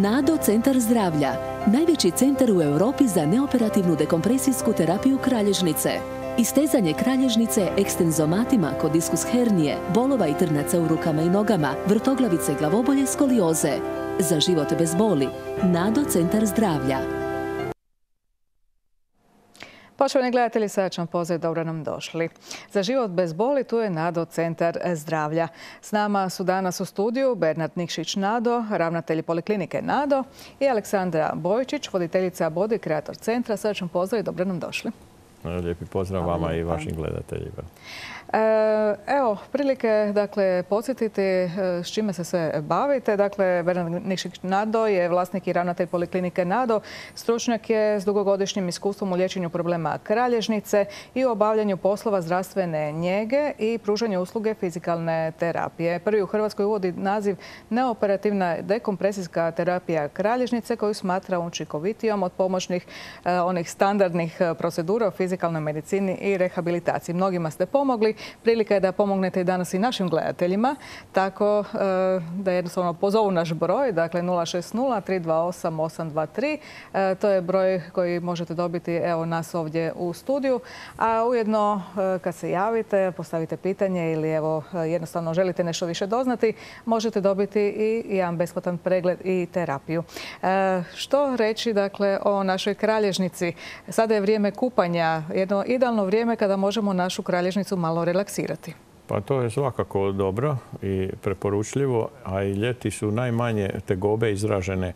NADO Centar zdravlja, najveći centar u Europi za neoperativnu dekompresijsku terapiju kralježnice. Istezanje kralježnice ekstenzomatima kod diskus hernije, bolova i trnaca u rukama i nogama, vrtoglavice, glavobolje, skolioze. Za život bez boli, NADO Centar zdravlja. Poštovani gledatelji, sada ćemo pozdrav, dobro nam došli. Za život bez boli tu je NADO Centar zdravlja. S nama su danas u studiju Bernard Nikšić NADO, ravnatelj poliklinike NADO i Aleksandra Bojčić, voditeljica Bodi, kreator centra. Sada ćemo pozdrav i dobro nam došli. Lijepi pozdrav vama i vašim gledateljima. E, evo, prilike dakle, podsjetiti e, s čime se sve bavite. Dakle, Bernard Nikšić Nado je vlasnik i ravnatelj poliklinike Nado. Stručnjak je s dugogodišnjim iskustvom u liječenju problema kralježnice i u obavljanju poslova zdravstvene njege i pružanju usluge fizikalne terapije. Prvi u Hrvatskoj uvodi naziv neoperativna dekompresijska terapija kralježnice koju smatra učinkovitijom od pomoćnih e, onih standardnih procedura u fizikalnoj medicini i rehabilitaciji. Mnogima ste pomogli. Prilika je da pomognete i danas i našim gledateljima, tako e, da jednostavno pozovu naš broj, dakle 060 328 823. To je broj koji možete dobiti evo nas ovdje u studiju. A ujedno e, kad se javite, postavite pitanje ili evo jednostavno želite nešto više doznati, možete dobiti i jedan besplatan pregled i terapiju. E, što reći dakle o našoj kralježnici? Sada je vrijeme kupanja, jedno idealno vrijeme kada možemo našu kralježnicu malo relaksirati? Pa to je svakako dobro i preporučljivo, a i ljeti su najmanje tegobe izražene e,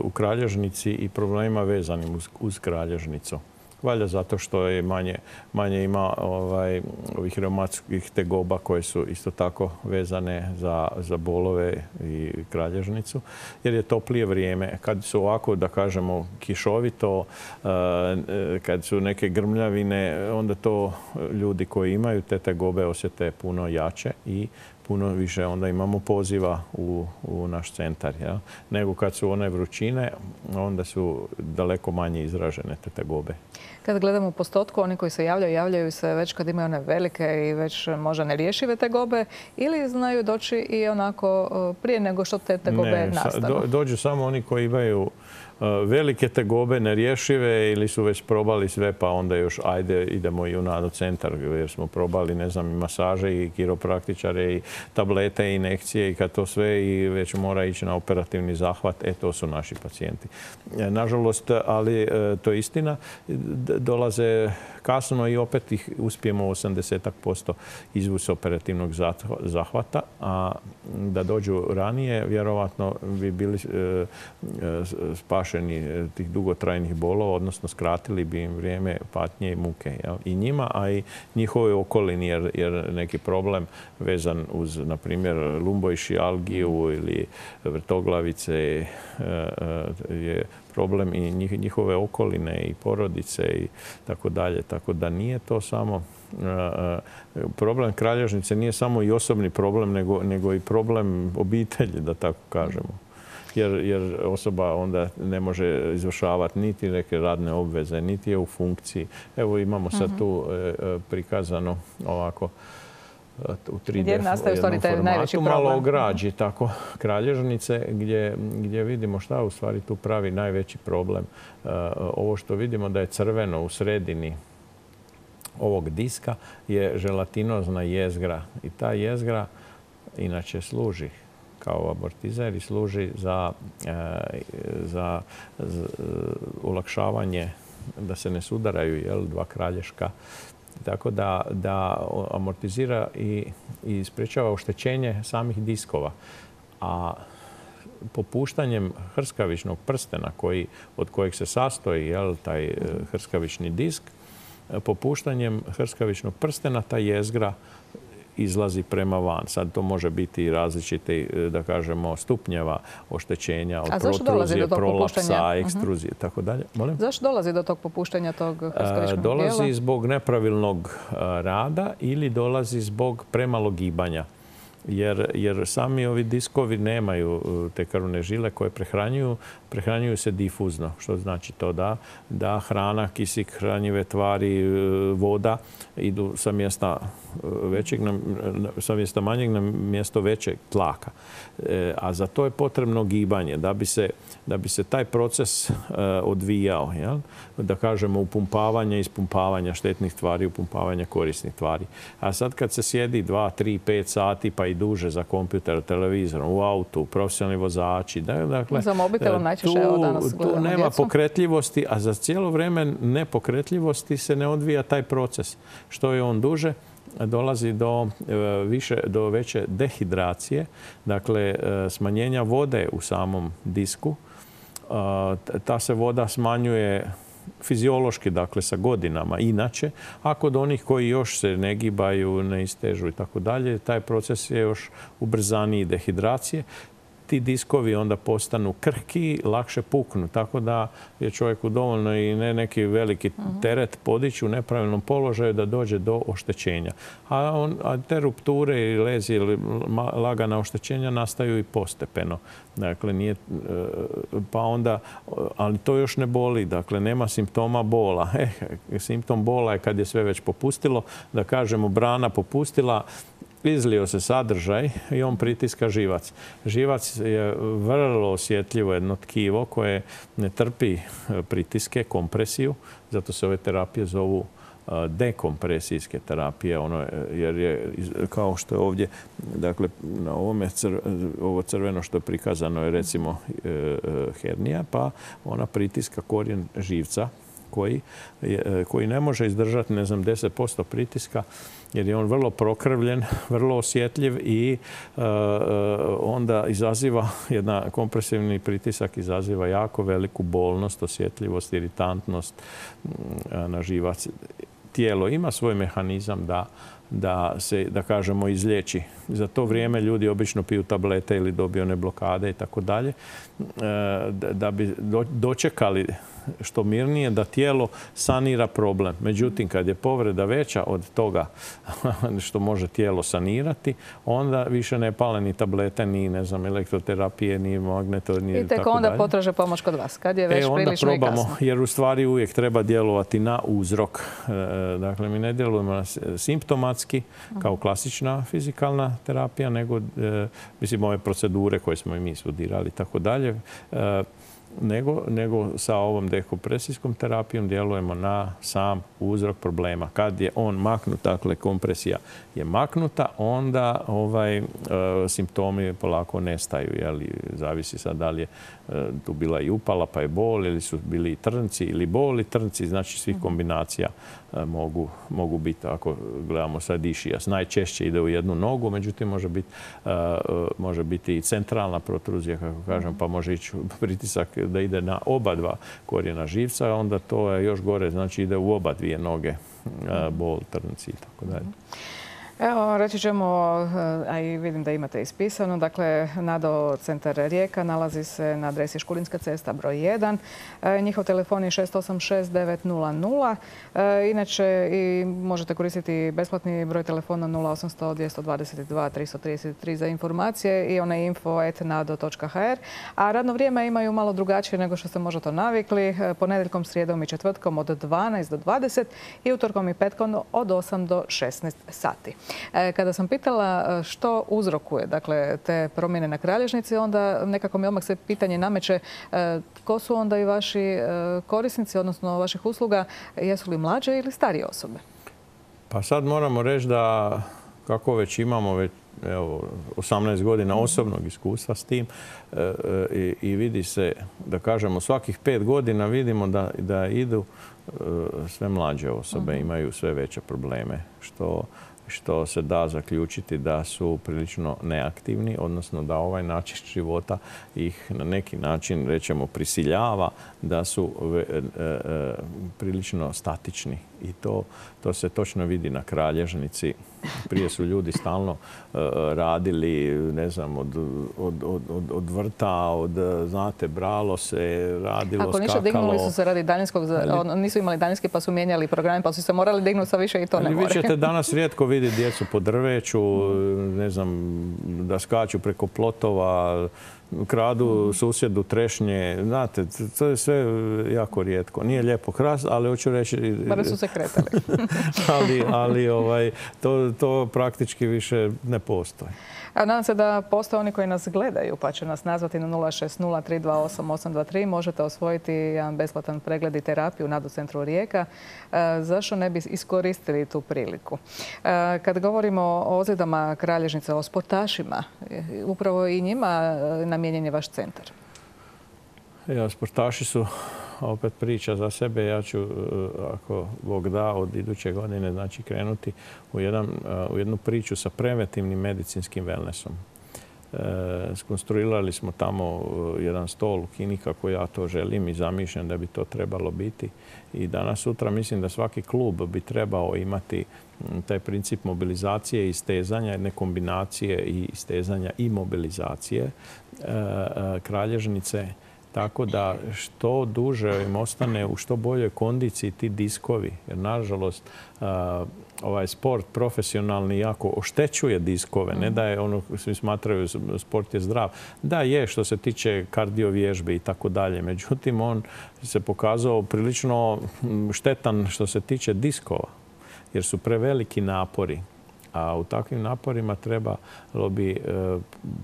u kralježnici i problema vezanim uz kralježnicu. Valjda zato što je manje, manje ima ovaj, ovih reumatskih tegoba koje su isto tako vezane za, za bolove i kralježnicu. Jer je toplije vrijeme. Kad su ovako, da kažemo, kišovito, eh, kad su neke grmljavine, onda to ljudi koji imaju te tegobe osjete puno jače i puno više onda imamo poziva u, u naš centar. Ja? Nego kad su one vrućine, onda su daleko manje izražene te tegobe. Kad gledamo postotku, oni koji se javljaju, javljaju se već kad imaju one velike i već možda nerješive tegobe ili znaju doći i onako prije nego što te tegobe ne, nastanu? dođu samo oni koji imaju velike tegobe nerješive ili su već probali sve pa onda još ajde idemo i u nado centar jer smo probali ne znam i masaže i kiropraktičare i tablete i inekcije i kad to sve i već mora ići na operativni zahvat, e to su naši pacijenti. E, nažalost, ali e, to je istina, dolaze kasno i opet ih uspijemo 80% izvući operativnog zahvata, a da dođu ranije, vjerovatno bi bili e, spašeni tih dugotrajnih bolova, odnosno skratili bi im vrijeme patnje i muke. I njima, a i njihove okolini, jer, neki problem vezan uz, na primjer, lumbojši algiju ili vrtoglavice je problem i njihove okoline i porodice i tako dalje. Tako da nije to samo problem kralježnice nije samo i osobni problem, nego, nego i problem obitelji, da tako kažemo. Jer, jer osoba onda ne može izvršavati niti neke radne obveze, niti je u funkciji. Evo imamo sad mhm. tu e, e, prikazano ovako u 3D gdje nastaje stvari taj najveći problem? Malo građi tako kralježnice gdje, gdje vidimo šta u stvari tu pravi najveći problem. E, ovo što vidimo da je crveno u sredini ovog diska je želatinozna jezgra i ta jezgra inače služi kao abortizer i služi za, e, za, za ulakšavanje da se ne sudaraju jel, dva kralješka tako da, da amortizira i, i sprečava oštećenje samih diskova. A popuštanjem hrskavičnog prstena koji, od kojeg se sastoji jel, taj e, hrskavični disk, popuštanjem hrskavičnog prstena ta jezgra izlazi prema van. Sad to može biti različite, e, da kažemo, stupnjeva oštećenja od protruzije, prolapsa, mhm. ekstruzije i tako dalje. Zašto dolazi do tog popuštanja tog hrskavičnog Dolazi zbog nepravilnog rada ili dolazi zbog premalog gibanja. Jer, sami ovi diskovi nemaju e, te krvne žile koje prehranjuju, prehranjuju se difuzno, što znači to da, da hrana, kisik, hranjive tvari, e, voda idu sa mjesta e, većeg na, sa manjeg na mjesto većeg tlaka. a za to je potrebno gibanje da bi se, taj proces odvijao. Da kažemo upumpavanje, ispumpavanja štetnih tvari, upumpavanja korisnih tvari. A sad kad se sjedi 2, 3, 5 sati pa i duže za kompjuter, televizorom, u autu, profesionalni vozači. Dakle, za mobitelom e, najčešće tu, danas Tu nema pokretljivosti, a za cijelo vrijeme nepokretljivosti se ne odvija taj proces. Što je on duže, dolazi do, e, više, do veće dehidracije, dakle e, smanjenja vode u samom disku. Ta se voda smanjuje fiziološki, dakle sa godinama. Inače, a kod onih koji još se ne gibaju, ne istežu i tako dalje, taj proces je još ubrzaniji dehidracije ti diskovi onda postanu krhki, lakše puknu. Tako da je čovjeku dovoljno i ne neki veliki mhm. teret podići u nepravilnom položaju da dođe do oštećenja. A, on, a te rupture i lezi ili lagana oštećenja nastaju i postepeno. Dakle, nije, e, pa onda, ali to još ne boli, dakle, nema simptoma bola. Eh, simptom bola je kad je sve već popustilo, da kažemo brana popustila, izlio se sadržaj i on pritiska živac. Živac je vrlo osjetljivo jedno tkivo koje ne trpi e, pritiske, kompresiju, zato se ove terapije zovu e, dekompresijske terapije, ono, jer je kao što je ovdje, dakle, na ovome ovo crveno što je prikazano je recimo e, hernija, pa ona pritiska korijen živca koji, koji ne može izdržati, ne znam, 10% pritiska jer je on vrlo prokrvljen, vrlo osjetljiv i e, e, onda izaziva, jedna kompresivni pritisak izaziva jako veliku bolnost, osjetljivost, iritantnost mm, na živac. Tijelo ima svoj mehanizam da da se, da kažemo, izliječi. Za to vrijeme ljudi obično piju tablete ili dobiju one blokade i tako dalje, e, da bi dočekali što mirnije da tijelo sanira problem. Međutim, kad je povreda veća od toga što može tijelo sanirati, onda više ne pale ni tablete, ni ne znam, elektroterapije, ni magneto, ni I tek onda potraže pomoć kod vas, kad je već e, onda probamo, jer u stvari uvijek treba djelovati na uzrok. E, dakle, mi ne djelujemo simptomatski, kao klasična fizikalna terapija, nego, e, mislim, ove procedure koje smo i mi studirali i tako dalje nego, sa ovom dekompresijskom terapijom djelujemo na sam uzrok problema. Kad je on maknut, dakle kompresija je maknuta, onda ovaj, e, simptomi polako nestaju. Zavisi sad da li je tu bila i upala pa je bol ili su bili i trnci ili bol i trnci, znači svih kombinacija e, mogu, mogu biti ako gledamo sad išijas. Najčešće ide u jednu nogu, međutim može biti, može biti i centralna protruzija, kako kažem, pa može ići pritisak da ide na oba dva korijena živca, onda to je još gore, znači ide u oba dvije noge, bol, trnci i tako dalje. Evo, reći ćemo, eh, a i vidim da imate ispisano, dakle, Nado centar Rijeka nalazi se na adresi Škulinska cesta broj 1. Eh, njihov telefon je 686 eh, Inače, i možete koristiti besplatni broj telefona 0800 222 333 za informacije i onaj info.nado.hr. A radno vrijeme imaju malo drugačije nego što ste možda to navikli. Ponedeljkom, srijedom i četvrtkom od 12 do 20 i utorkom i petkom od 8 do 16 sati. E, kada sam pitala e, što uzrokuje dakle, te promjene na kralježnici, onda nekako mi odmah se pitanje nameće e, tko su onda i vaši korisnici, odnosno vaših usluga, jesu li mlađe ili starije osobe? Pa sad moramo reći da kako već imamo već evo, 18 godina mhm. osobnog iskustva s tim i, vidi se, da kažemo, svakih pet godina vidimo da, da idu sve mlađe osobe, mhm. imaju sve veće probleme, što što se da zaključiti da su prilično neaktivni, odnosno da ovaj način života ih na neki način, rećemo, prisiljava da su e, e, prilično statični I to, to se točno vidi na kralježnici. Prije su ljudi stalno e, radili, ne znam, od, od, od, od vrta, od, znate, bralo se, radilo, Ako ništa, dignuli su se radi daljinskog, nisu imali daljinski pa su mijenjali programe, pa su se morali dignuti sa više i to ne more. Vi ćete danas rijetko vidjeti djecu po drveću, ne znam, da skaču preko plotova, kradu susjedu trešnje. Znate, to je sve jako rijetko. Nije lijepo kras, ali hoću reći... Bar su se kretali. ali ali ovaj, to, to praktički više ne postoji. A nadam se da postoje oni koji nas gledaju pa će nas nazvati na 060 Možete osvojiti jedan besplatan pregled i terapiju u centru Rijeka. E, zašto ne bi iskoristili tu priliku? E, kad govorimo o ozljedama kralježnice, o sportašima, e, upravo i njima namijenjen je vaš centar. Ja, sportaši su opet priča za sebe. Ja ću, e, ako Bog da, od iduće godine znači krenuti u, jedan, e, u jednu priču sa preventivnim medicinskim wellnessom. E, skonstruirali smo tamo jedan stol u Kini kako ja to želim i zamišljam da bi to trebalo biti. I danas sutra mislim da svaki klub bi trebao imati taj princip mobilizacije i stezanja, jedne kombinacije i stezanja i mobilizacije. Kralježnice tako da što duže im ostane u što boljoj kondiciji ti diskovi. Jer nažalost ovaj sport profesionalni jako oštećuje diskove. Ne da je ono, svi smatraju sport je zdrav. Da je što se tiče kardiovježbe i tako dalje. Međutim, on se pokazao prilično štetan što se tiče diskova. Jer su preveliki napori a u takvim naporima trebalo bi e,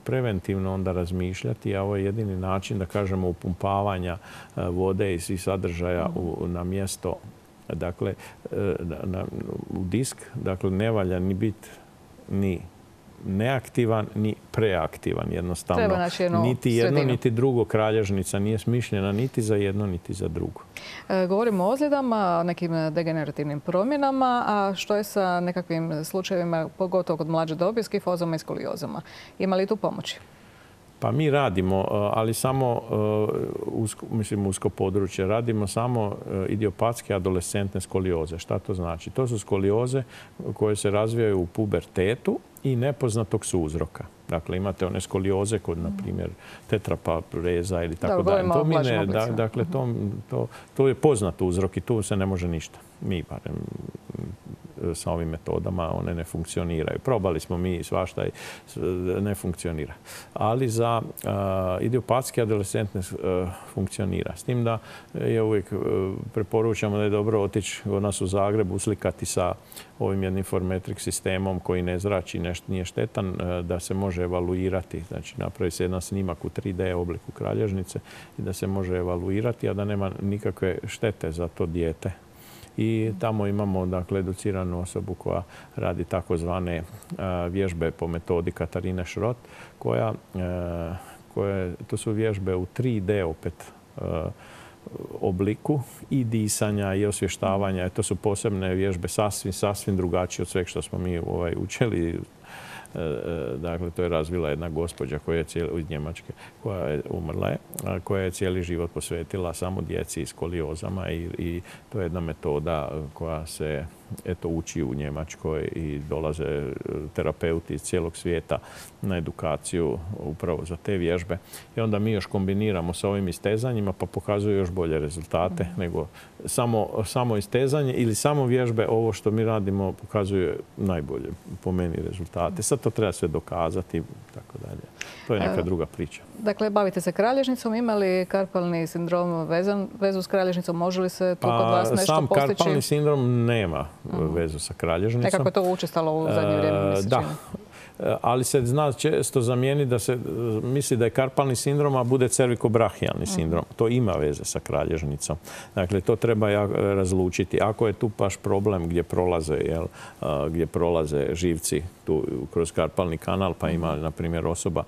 preventivno onda razmišljati, a ovo je jedini način da kažemo upumpavanja e, vode i svih sadržaja na mjesto dakle, e, u disk, dakle ne valja ni biti ni neaktivan ni preaktivan jednostavno. niti jedno, niti drugo kralježnica nije smišljena niti za jedno, niti za drugo. E, govorimo o ozljedama, o nekim degenerativnim promjenama, a što je sa nekakvim slučajevima, pogotovo kod mlađe dobi, skifozama i skoliozama? Ima li tu pomoći? Pa mi radimo, e, ali samo, e, mislim, usko područje. Radimo samo idiopatske adolescentne skolioze. Šta to znači? To su skolioze koje se razvijaju u pubertetu i nepoznatog su uzroka. Dakle, imate one skolioze kod, na primjer, tetrapapreza ili tako dalje. To dakle, to, to je poznat uzrok i tu se ne može ništa. Mi barem sa ovim metodama one ne funkcioniraju. Probali smo mi svašta i ne funkcionira. Ali za idiopatske adolescentne funkcionira. S tim da je uvijek preporučamo da je dobro otići od nas u Zagreb, uslikati sa ovim jednim formetrik sistemom koji ne zrači, nije štetan, da se može evaluirati. Znači napravi se jedan snimak u 3D obliku kralježnice i da se može evaluirati, a da nema nikakve štete za to dijete i tamo imamo dakle, educiranu osobu koja radi takozvane vježbe po metodi Katarine Šrot, koja, koje, to su vježbe u 3D opet obliku i disanja i osvještavanja. To su posebne vježbe sasvim, sasvim drugačije od sveg što smo mi ovaj, učili E, e, dakle, to je razvila jedna gospođa koja je cijeli, iz Njemačke, koja je umrla koja je cijeli život posvetila samo djeci s koliozama i, i to je jedna metoda koja se eto, uči u Njemačkoj i dolaze e, terapeuti iz cijelog svijeta na edukaciju upravo za te vježbe. I onda mi još kombiniramo sa ovim istezanjima pa pokazuju još bolje rezultate nego samo, samo istezanje ili samo vježbe. Ovo što mi radimo pokazuje najbolje po meni rezultate. Sad to treba sve dokazati tako dalje. To je neka druga priča. Dakle, bavite se kralježnicom. Ima li karpalni sindrom vezan, vezu s kralježnicom? Može li se tu kod pa, vas nešto sam postići? Sam karpalni sindrom nema mhm. Vezu sa kralježnicom. Nekako je to učestalo u zadnje vrijeme, Da, ali se zna često zamijeni da se eh, misli da je karpalni sindrom, a bude cervikobrahijalni mhm. sindrom. To ima veze sa kralježnicom. Dakle, to treba razlučiti. Ako je tu baš problem gdje prolaze, jel, eh, gdje prolaze živci tu kroz karpalni kanal, pa ima, na primjer, osoba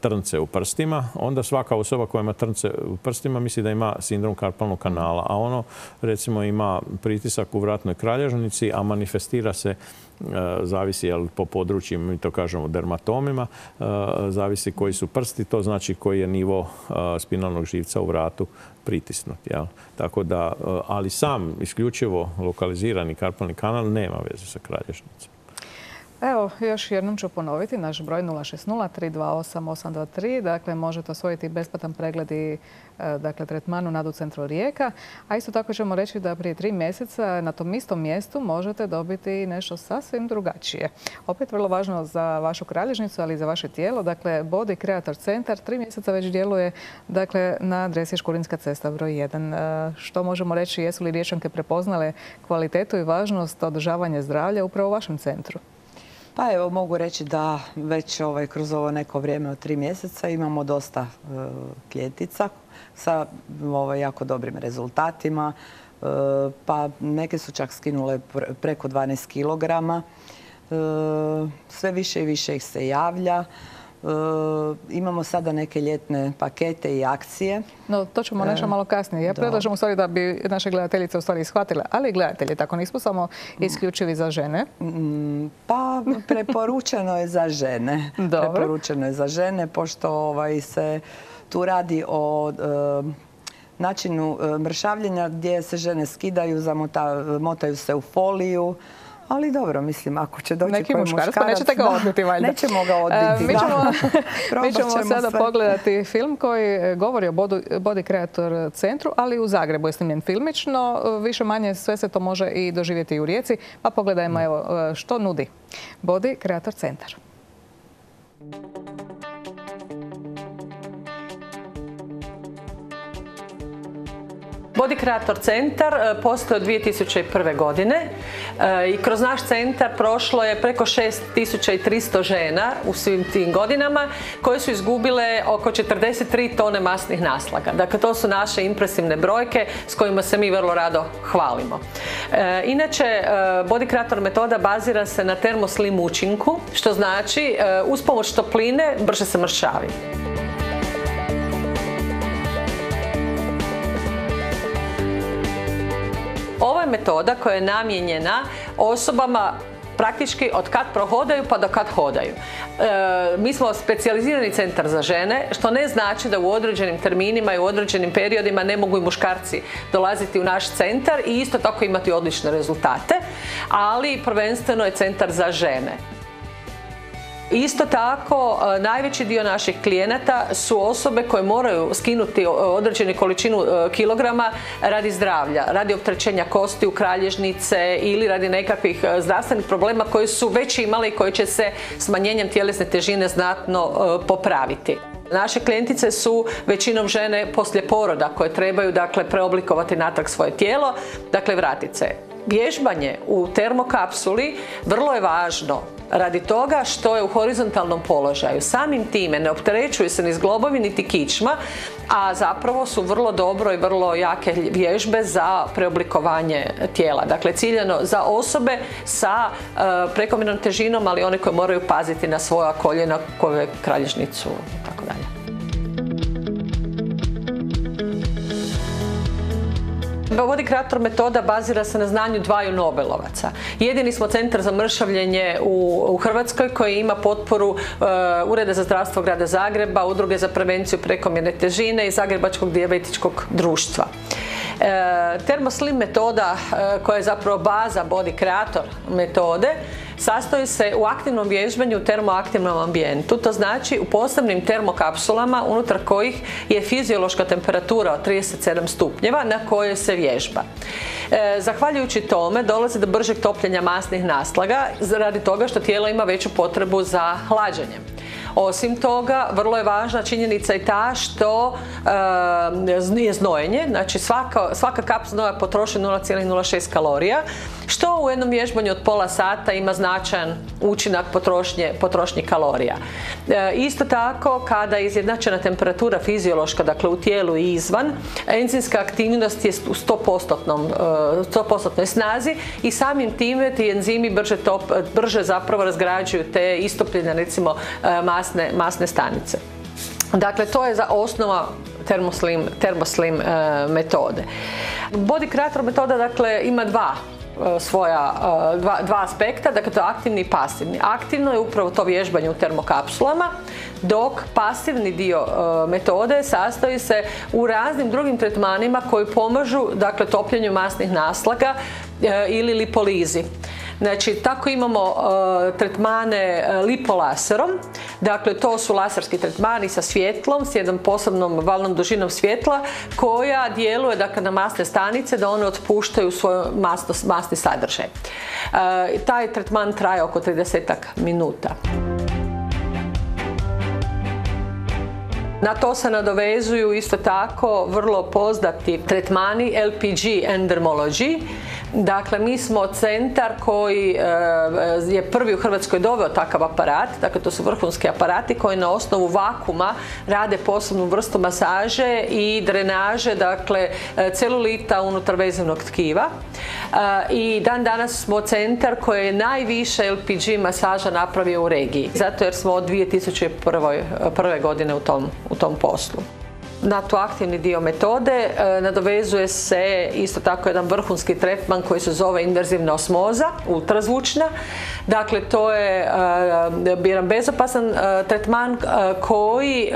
trnce u prstima, onda svaka osoba koja ima trnce u prstima misli da ima sindrom karpalnog kanala, a ono, recimo, ima pritisak u vratnoj kralježnici, a manifestira se zavisi jel, po području kažemo dermatomima, zavisi koji su prsti, to znači koji je nivo spinalnog živca u vratu pritisnut. Tako da, ali sam isključivo lokalizirani karpalni kanal nema veze sa kralježnicom. Evo, još jednom ću ponoviti naš broj 060-328-823. Dakle, možete osvojiti besplatan pregled i e, dakle, tretmanu nadu centru Rijeka. A isto tako ćemo reći da prije tri mjeseca na tom istom mjestu možete dobiti nešto sasvim drugačije. Opet vrlo važno za vašu kralježnicu, ali i za vaše tijelo. Dakle, Body Creator Centar tri mjeseca već djeluje dakle, na adresi Škurinska cesta broj 1. E, što možemo reći, jesu li riječanke prepoznale kvalitetu i važnost održavanja zdravlja upravo u vašem centru? Pa evo mogu reći da već ovaj, kroz ovo neko vrijeme od tri mjeseca imamo dosta e, sa ovaj, jako dobrim rezultatima. E, pa neke su čak skinule preko 12 kilograma. E, sve više i više ih se javlja. E, imamo sada neke ljetne pakete i akcije. No, to ćemo nešto e, malo kasnije. Ja predlažem u stvari da bi naše gledateljice u stvari shvatile, ali i gledatelji, tako nismo samo isključivi za žene. Mm, pa preporučeno je za žene. Preporučeno je za žene, pošto ovaj, se tu radi o e, načinu mršavljenja gdje se žene skidaju, motaju se u foliju, ali dobro, mislim, ako će doći Neki muškarac, pa nećete ga odbiti valjda. Nećemo ga odbiti, mi ćemo, mi ćemo sada pogledati film koji e, govori o Body Creator centru, ali u Zagrebu je snimljen filmično. Više manje sve se to može i doživjeti u Rijeci. Pa pogledajmo evo, e, što nudi Body Creator centar. Body Creator centar e, postoje od 2001. godine e, i kroz naš centar prošlo je preko 6300 žena u svim tim godinama koje su izgubile oko 43 tone masnih naslaga. Dakle, to su naše impresivne brojke s kojima se mi vrlo rado hvalimo. E, inače, Body Creator metoda bazira se na termoslim učinku, što znači uz pomoć topline brže se mršavi. Metoda koja je namijenjena osobama praktički od kad prohodaju pa do kad hodaju. E, mi smo specijalizirani centar za žene, što ne znači da u određenim terminima i u određenim periodima ne mogu i muškarci dolaziti u naš centar i isto tako imati odlične rezultate, ali prvenstveno je centar za žene. Isto tako, e, najveći dio naših klijenata su osobe koje moraju skinuti određenu količinu e, kilograma radi zdravlja, radi optrećenja kosti u kralježnice ili radi nekakvih e, zdravstvenih problema koje su već imali i koji će se smanjenjem tjelesne težine znatno popraviti. Naše klijentice su većinom žene poslije poroda koje trebaju dakle preoblikovati natrag svoje tijelo, dakle vratiti se. Vježbanje u termokapsuli vrlo je važno radi toga što je u horizontalnom položaju. Samim time ne opterećuju se ni zglobovi niti kičma, a zapravo su vrlo dobro i vrlo jake vježbe za preoblikovanje tijela. Dakle, ciljano za osobe sa e, prekomjernom težinom, ali one koje moraju paziti na svoja koljena, koje kralježnicu Vodi kreator metoda bazira se na znanju dvaju Nobelovaca. Jedini smo centar za mršavljenje u, Hrvatskoj koji ima potporu uh, Ureda za zdravstvo grada Zagreba, Udruge za prevenciju prekomjerne težine i Zagrebačkog dijabetičkog društva. E, Termoslim metoda e, koja je zapravo baza body kreator metode sastoji se u aktivnom vježbanju u termoaktivnom ambijentu. To znači u posebnim termokapsulama unutar kojih je fiziološka temperatura od 37 stupnjeva na kojoj se vježba. E, zahvaljujući tome dolazi do bržeg topljenja masnih naslaga radi toga što tijelo ima veću potrebu za hlađenjem. Osim toga, vrlo je važna činjenica i ta što e, je znojenje, znači svaka, svaka kap znoja potroši 0,06 kalorija, što u jednom vježbanju od pola sata ima značajan učinak potrošnje, potrošnje kalorija. E, isto tako, kada je izjednačena temperatura fiziološka, dakle u tijelu i izvan, enzimska aktivnost je u 100%, e, snazi i samim time ti enzimi brže, top, brže zapravo razgrađuju te istopljene recimo e, masne, masne stanice. Dakle, to je za osnova termoslim, termoslim metode. Body creator metoda dakle ima dva svoja dva, dva aspekta, dakle to je aktivni i pasivni. Aktivno je upravo to vježbanje u termokapsulama, dok pasivni dio metode sastoji se u raznim drugim tretmanima koji pomažu dakle topljenju masnih naslaga ili lipolizi. Znači, tako imamo uh, tretmane uh, lipolaserom. Dakle, to su laserski tretmani sa svjetlom, s jednom posebnom valnom dužinom svjetla koja djeluje dakle, na masne stanice da one otpuštaju svoj masni sadržaj. Uh, taj tretman traje oko 30 minuta. Na to se nadovezuju isto tako vrlo poznati tretmani LPG Endermology Dakle, mi smo centar koji e, je prvi u Hrvatskoj doveo takav aparat. Dakle, to su vrhunski aparati koji na osnovu vakuma rade posebnu vrstu masaže i drenaže, dakle, e, celulita unutar vezivnog tkiva. E, I dan danas smo centar koji je najviše LPG masaža napravio u regiji. Zato jer smo od 2001. godine u tom, u tom poslu na to aktivni dio metode e, nadovezuje se isto tako jedan vrhunski tretman koji se zove inverzivna osmoza, ultrazvučna. Dakle, to je e, jedan bezopasan e, tretman koji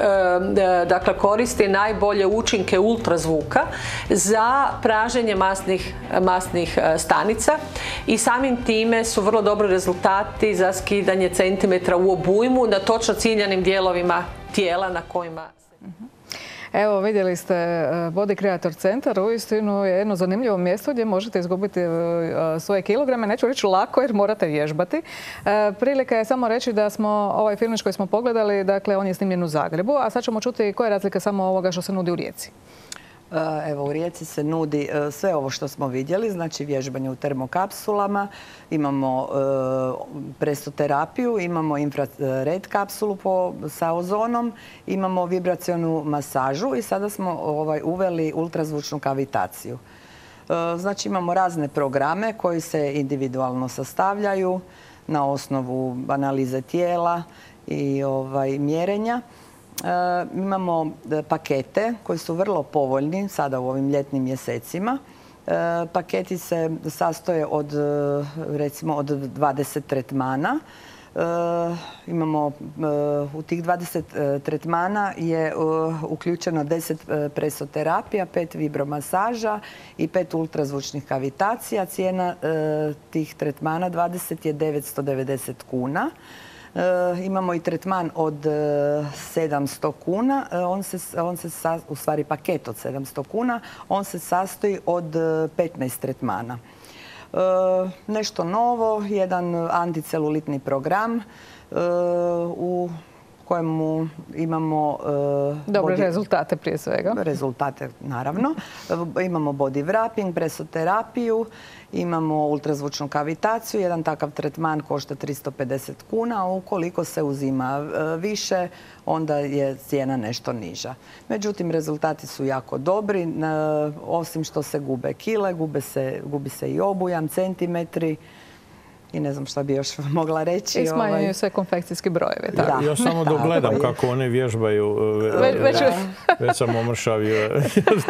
dakle, koristi najbolje učinke ultrazvuka za praženje masnih, masnih stanica i samim time su vrlo dobri rezultati za skidanje centimetra u obujmu na točno ciljanim dijelovima tijela na kojima Evo, vidjeli ste e, Body Creator Centar, uistinu je jedno zanimljivo mjesto gdje možete izgubiti e, e, svoje kilograme. Neću reći lako jer morate vježbati. Prilika je samo reći da smo ovaj filmić koji smo pogledali, dakle on je snimljen u Zagrebu, a sad ćemo čuti koja je razlika samo ovoga što se nudi u Rijeci. E, evo u Rijeci se nudi e, sve ovo što smo vidjeli, znači vježbanje u termokapsulama, imamo e, presoterapiju, imamo infrared kapsulu sa ozonom, imamo vibracionu masažu i sada smo ovaj, uveli ultrazvučnu kavitaciju. Znači imamo razne programe koji se individualno sastavljaju na osnovu analize tijela i ovaj, mjerenja. E, imamo e, pakete koji su vrlo povoljni sada u ovim ljetnim mjesecima. E, paketi se sastoje od recimo od 20 tretmana. Imamo u tih 20 tretmana je uključeno 10 presoterapija, 5 vibromasaža i 5 ultrazvučnih kavitacija. Cijena tih tretmana 20 je 990 kuna. E, imamo i tretman od 700 e, kuna. E, on se, on se u stvari paket od 700 kuna. On se sastoji od 15 tretmana. Nešto novo, jedan anticelulitni program u kojemu imamo... Dobre rezultate prije svega. Rezultate, naravno. Imamo body wrapping, presoterapiju, imamo ultrazvučnu kavitaciju. Jedan takav tretman košta 350 kuna, a ukoliko se uzima e, više, onda je cijena nešto niža. Međutim, rezultati su jako dobri. Osim što se gube kile, gubi se i obujam, centimetri i ne znam šta bi još mogla reći. I smanjuju ovaj. se konfekcijski brojevi. Ja, ja samo dogledam kako one vježbaju. E, već, već sam omršavio.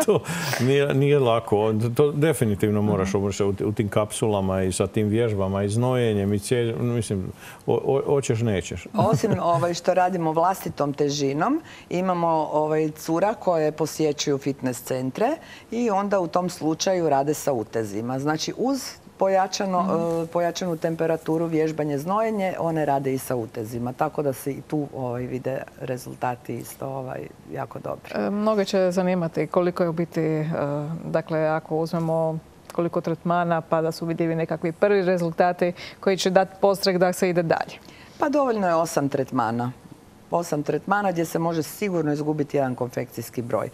to nije, nije lako. To definitivno moraš mhm. omršaviti u, tim kapsulama i sa tim vježbama i znojenjem i Mislim, hoćeš, nećeš. Osim ovaj, što radimo vlastitom težinom, imamo ovaj, cura koje posjećuju fitness centre i onda u tom slučaju rade sa utezima. Znači, uz pojačano, mhm. e, pojačanu temperaturu, vježbanje, znojenje, one rade i sa utezima. Tako da se i tu ovaj, vide rezultati isto ovaj, jako dobri. E, mnoge će zanimati koliko je u biti, e, dakle, ako uzmemo koliko tretmana pa da su vidljivi nekakvi prvi rezultati koji će dati postrek da se ide dalje. Pa dovoljno je osam tretmana osam tretmana gdje se može sigurno izgubiti jedan konfekcijski broj.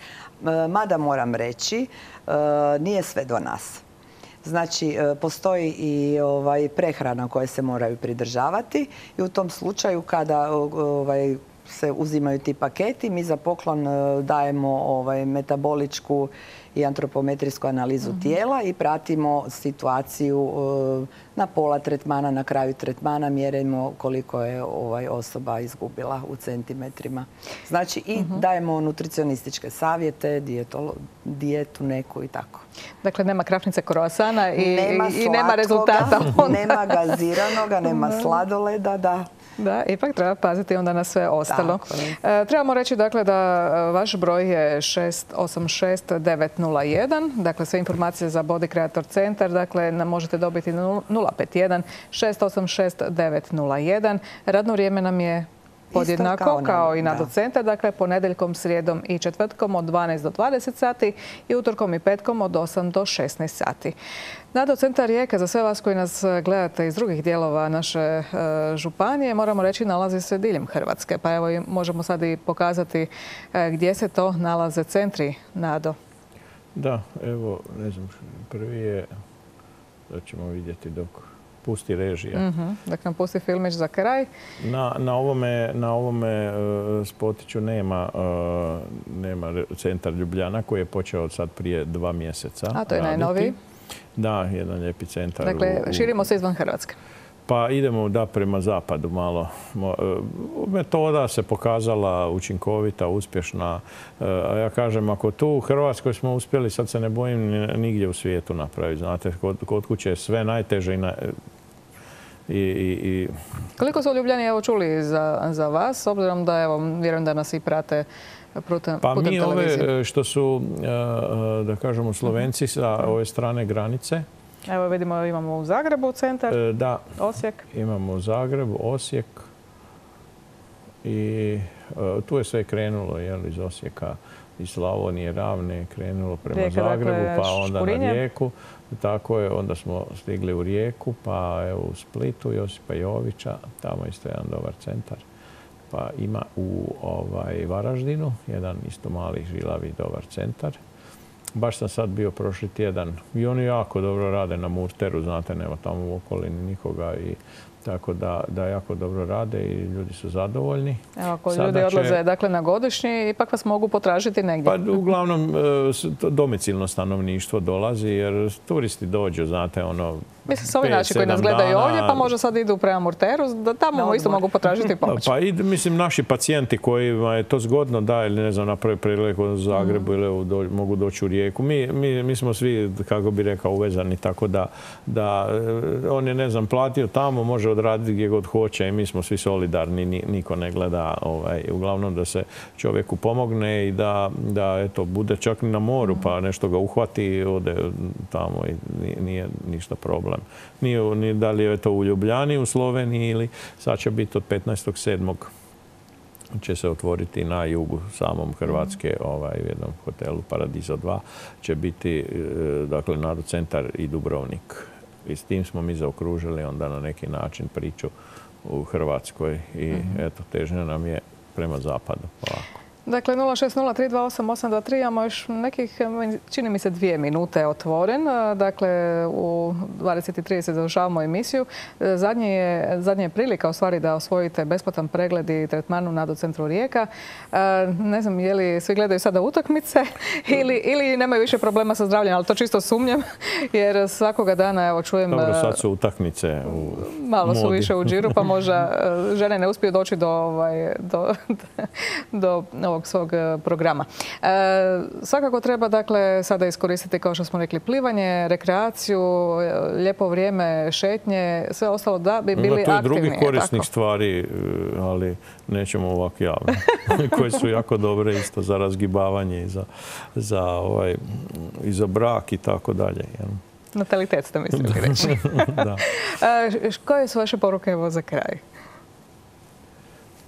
Mada moram reći, nije sve do nas. Znači, e, postoji i ovaj, prehrana koje se moraju pridržavati i u tom slučaju kada ovaj, se uzimaju ti paketi, mi za poklon e, dajemo ovaj, metaboličku i antropometrijsku analizu tijela i pratimo situaciju na pola tretmana, na kraju tretmana mjerimo koliko je ovaj osoba izgubila u centimetrima. Znači i dajemo nutricionističke savjete, dijetu neku i tako. Dakle, nema krafnice kroasana i nema, i nema rezultata. nema gaziranoga, nema sladoleda, da. Da, ipak treba paziti onda na sve ostalo. E, trebamo reći dakle da e, vaš broj je 686901, dakle sve informacije za Body Creator Centar, dakle možete dobiti 051 686 Radno vrijeme nam je podjednako kao, i na docenta, dakle ponedeljkom, srijedom i četvrtkom od 12 do 20 sati i utorkom i petkom od 8 do 16 sati. Nado centar Rijeka, za sve vas koji nas gledate iz drugih dijelova naše e, županije, moramo reći nalazi se diljem Hrvatske. Pa evo možemo sad i pokazati e, gdje se to nalaze centri, Nado. Da, evo, ne znam, prvi je, da ćemo vidjeti dok pusti režija. Mm Dakle, nam pusti filmić za kraj. Na, na ovome, na ovome uh, spotiću nema, uh, nema centar Ljubljana koji je počeo sad prije dva mjeseca. A to je najnoviji? Da, jedan lijepi centar. Dakle, širimo se izvan Hrvatske. Pa idemo da prema zapadu malo. E, metoda se pokazala učinkovita, uspješna. A ja kažem, ako tu u Hrvatskoj smo uspjeli, sad se ne bojim nigdje u svijetu napraviti. Znate, kod, kod kuće je sve najteže i i, i, Koliko su Ljubljani evo čuli za, za vas, obzirom da evo, vjerujem da nas i prate putem, pa mi ove e, što su, e, e, da kažemo, Slovenci sa ove strane granice. Evo vidimo, imamo u Zagrebu centar, da, Osijek. Imamo u Zagrebu, Osijek i tu je sve krenulo jel, iz Osijeka iz Slavonije, Ravne, krenulo prema dakle, Zagrebu, pa onda na Rijeku. Tako je, onda smo stigli u Rijeku, pa evo u Splitu Josipa Jovića, tamo isto jedan dobar centar. Pa ima u ovaj, Varaždinu jedan isto mali žilavi dobar centar. Baš sam sad bio prošli tjedan i oni jako dobro rade na Murteru, znate, nema tamo u okolini nikoga i tako da, da jako dobro rade i ljudi su zadovoljni. Evo, ako ljudi odlaze dakle, na godišnji, ipak vas mogu potražiti negdje. Pa uglavnom e, domicilno stanovništvo dolazi jer turisti dođu, znate, ono, Mislim, s ovi naši koji nas gledaju ovdje, pa možda sad idu prema Murteru, da tamo isto mogu potražiti pomoć. Pa i, mislim, naši pacijenti kojima je to zgodno da ili ne znam, napravi prilike u Zagrebu mm. ili mogu doći u Rijeku. Mi, mi, mi, smo svi, kako bi rekao, uvezani, tako da, da e, on je, ne znam, platio tamo, može odraditi gdje god hoće i mi smo svi solidarni, niko ne gleda, ovaj, uglavnom da se čovjeku pomogne i da, da eto, bude čak i na moru, pa nešto ga uhvati i ode tamo i nije ništa problem. Nije da li je to u Ljubljani, u Sloveniji ili sad će biti od 15.7. će se otvoriti na jugu samom Hrvatske ovaj, jednom hotelu Paradiso 2 će biti e, dakle centar i Dubrovnik. I s tim smo mi zaokružili onda na neki način priču u Hrvatskoj i mhm. eto težnja nam je prema zapadu polako. Dakle, 060328823 imamo još nekih, čini mi se, dvije minute otvoren. Dakle, u 23.30 završavamo emisiju. Zadnje je, zadnje je prilika u stvari da osvojite besplatan pregled i tretmanu na centru Rijeka. Ne znam, je li svi gledaju sada utakmice ili, ili nemaju više problema sa zdravljem, ali to čisto sumnjam, jer svakoga dana, evo, čujem... Dobro, sad su utakmice u Malo su više u džiru, pa možda žene ne uspiju doći do, ovaj, do, do ovog svog e, programa. E, svakako treba dakle sada iskoristiti kao što smo rekli plivanje, rekreaciju, e, lijepo vrijeme, šetnje, sve ostalo da bi bili aktivni. Ima tu i drugih korisnih stvari, ali nećemo ovako javno, koje su jako dobre isto za razgibavanje i za, za, ovaj, i za brak i tako dalje. Natalitet ste mislili reći. da. Koje su vaše poruke evo za kraj?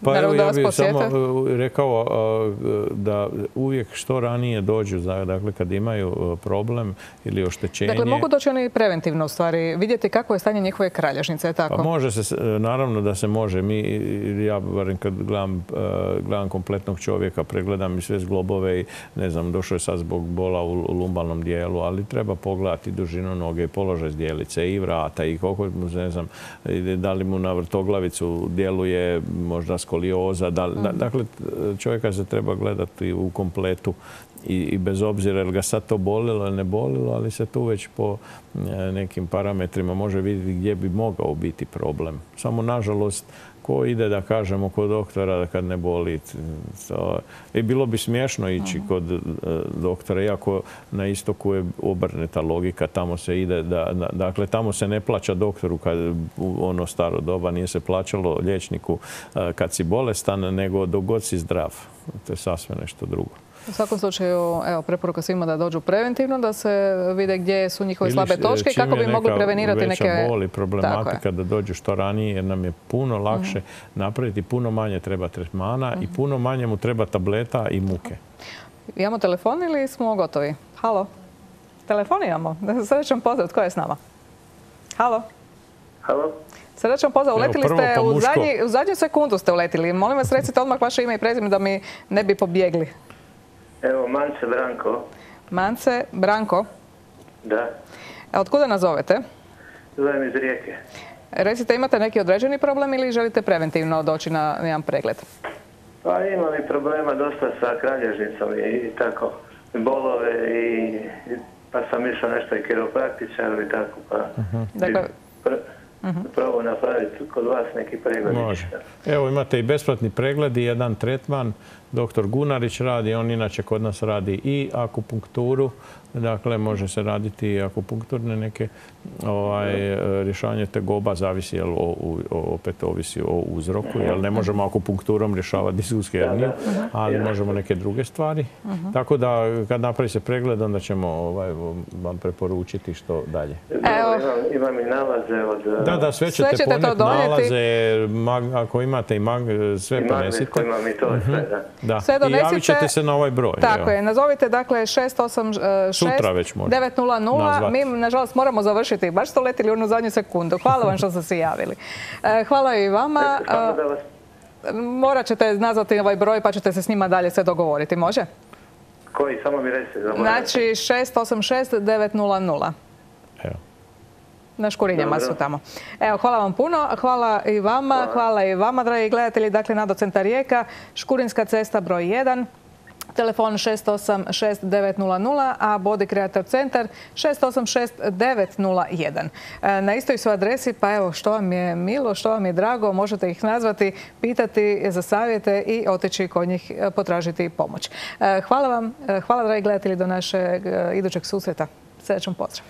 Pa evo, ja bih samo e, rekao da uvijek što ranije dođu, dakle kad imaju e, problem ili oštećenje. Dakle, mogu doći oni preventivno u stvari, vidjeti kako je stanje njihove kralježnice, tako? Pa može se, e, naravno da se može. Mi, ja barem kad gledam, gledam kompletnog čovjeka, pregledam i sve zglobove i ne znam, došao je sad zbog bola u lumbalnom dijelu, ali treba pogledati dužinu noge, položaj zdjelice i vrata i koliko, ne znam, da li mu na vrtoglavicu djeluje možda skolioza. Mhm. Dakle, čovjeka se treba gledati u kompletu i, bez obzira je li ga sad to bolilo ili ne bolilo, ali se tu već po nekim parametrima može vidjeti gdje bi mogao biti problem. Samo nažalost ko ide da kažemo kod doktora da kad ne boli. I bilo bi smiješno ići kod e, doktora, iako na istoku je obrneta logika, tamo se ide, da, dakle tamo se ne plaća doktoru kad u ono staro doba nije se plaćalo liječniku e, kad si bolestan, nego dok god si zdrav. To je sasvim nešto drugo. U svakom slučaju, evo, preporuka svima da dođu preventivno, da se vide gdje su njihove slabe točke i kako bi mogli prevenirati neke... Čim bol i problematika da dođu što ranije, jer nam je puno lakše napraviti, puno manje treba tretmana i puno manje mu treba tableta i muke. Imamo telefon ili smo gotovi? Halo? Telefon imamo. Srećan pozdrav. Tko je s nama? Halo? Halo? Srećan pozdrav. Uletili ste u zadnju sekundu ste uletili. Molim vas recite odmah vaše ime i prezime da mi ne bi pobjegli. Evo, Mance Branko. Mance Branko? Da. A od kuda nazovete? Zovem iz Rijeke. Recite, imate neki određeni problem ili želite preventivno doći na jedan pregled? Pa imam i problema dosta sa kralježnicom i, tako, bolove i, pa sam išao nešto i kiropraktičar i tako, pa... Uh Dakle, probao napraviti kod vas neki pregled. Može. Evo imate i besplatni pregled i jedan tretman doktor Gunarić radi, on inače kod nas radi i akupunkturu, dakle može se raditi i akupunkturne neke ovaj, rješavanje tegoba, zavisi jel, opet ovisi o uzroku, jer ne možemo akupunkturom rješavati diskusku herniju, ali možemo neke druge stvari. Tako da kad napravi se pregled, onda ćemo ovaj, vam preporučiti što dalje. Evo. Imam, i nalaze od... Da, da, sve ćete, poneti nalaze, ako imate i mag, sve ponesite. Imam i to sve, da. Da. Sve I javit ćete se na ovaj broj. Tako je. Nazovite dakle 686 Sutra već 900. Mi nažalost moramo završiti. Baš ste letili u zadnju sekundu. Hvala vam što ste se javili. E, hvala i vama. E, morat ćete nazvati ovaj broj pa ćete se s njima dalje sve dogovoriti. Može? Koji? Samo mi recite. Znači 686 900. Evo na Škurinjama su tamo. Evo, hvala vam puno. Hvala i vama. Hvala, i vama, dragi gledatelji. Dakle, Nado Centar Rijeka, Škurinska cesta broj 1. Telefon 686-900, a Body Creator Centar 686-901. E, na istoj su adresi, pa evo, što vam je milo, što vam je drago, možete ih nazvati, pitati za savjete i otići kod njih e, potražiti pomoć. E, hvala vam, hvala dragi gledatelji do našeg idućeg susreta. Srećan pozdrav.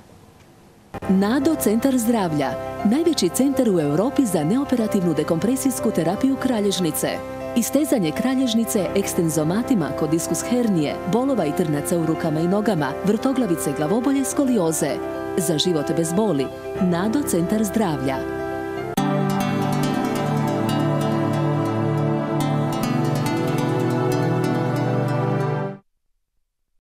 Nado Centar zdravlja, najveći centar u Europi za neoperativnu dekompresijsku terapiju kralježnice. Istezanje kralježnice ekstenzomatima kod diskus hernije, bolova i trnaca u rukama i nogama, vrtoglavice, glavobolje, skolioze. Za život bez boli. Nado Centar zdravlja.